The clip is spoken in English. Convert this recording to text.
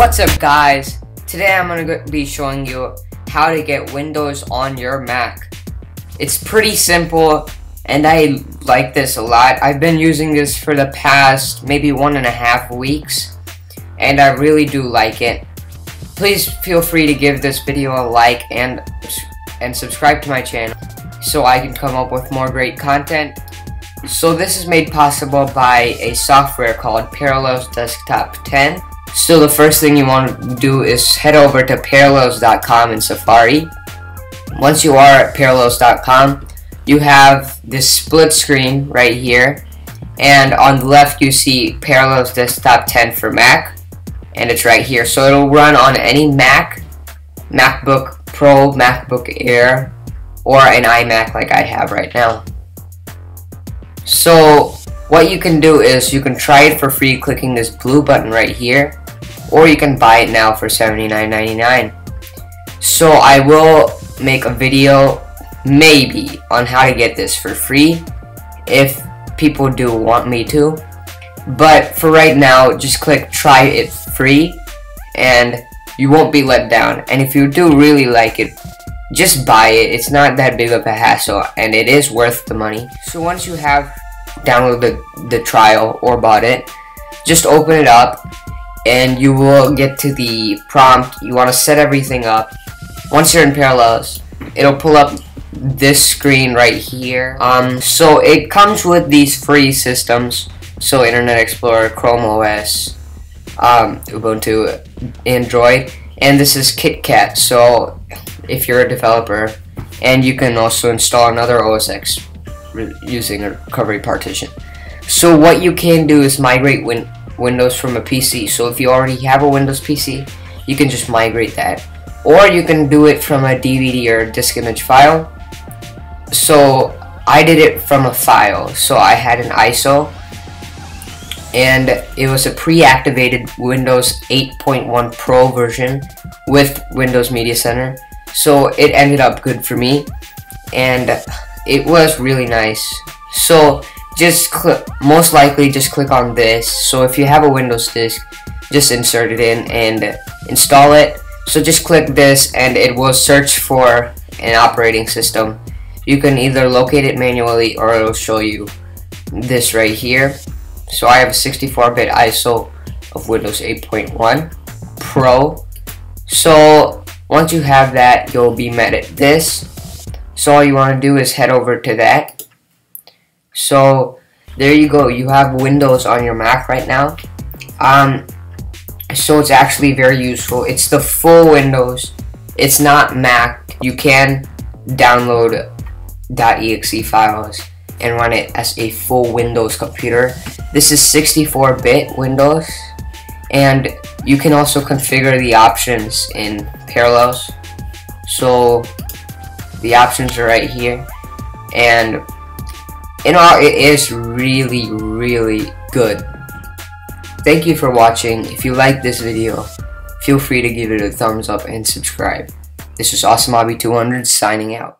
What's up guys? Today I'm going to be showing you how to get Windows on your Mac. It's pretty simple and I like this a lot. I've been using this for the past maybe one and a half weeks and I really do like it. Please feel free to give this video a like and and subscribe to my channel so I can come up with more great content. So this is made possible by a software called Parallels Desktop 10. So the first thing you want to do is head over to parallels.com in Safari. Once you are at parallels.com, you have this split screen right here. And on the left you see Parallels Desktop 10 for Mac. And it's right here. So it'll run on any Mac, MacBook Pro, MacBook Air, or an iMac like I have right now. So what you can do is you can try it for free clicking this blue button right here or you can buy it now for $79.99. So I will make a video maybe on how to get this for free if people do want me to. But for right now, just click try it free and you won't be let down. And if you do really like it, just buy it. It's not that big of a hassle and it is worth the money. So once you have downloaded the trial or bought it, just open it up and you will get to the prompt. You want to set everything up. Once you're in Parallels, it'll pull up this screen right here. Um, so it comes with these free systems. So Internet Explorer, Chrome OS, um, Ubuntu, Android, and this is KitKat. So if you're a developer, and you can also install another OS X using a recovery partition. So what you can do is migrate Win Windows from a PC. So if you already have a Windows PC, you can just migrate that. Or you can do it from a DVD or disk image file. So I did it from a file. So I had an ISO and it was a pre-activated Windows 8.1 Pro version with Windows Media Center. So it ended up good for me and it was really nice. So just click, most likely just click on this. So if you have a Windows disk, just insert it in and install it. So just click this and it will search for an operating system. You can either locate it manually or it'll show you this right here. So I have a 64-bit ISO of Windows 8.1 Pro. So once you have that, you'll be met at this. So all you want to do is head over to that so there you go. You have Windows on your Mac right now. Um, so it's actually very useful. It's the full Windows. It's not Mac. You can download .exe files and run it as a full Windows computer. This is 64-bit Windows and you can also configure the options in Parallels. So the options are right here and in all, it is really, really good. Thank you for watching. If you like this video, feel free to give it a thumbs up and subscribe. This is Awesomeabhi200 signing out.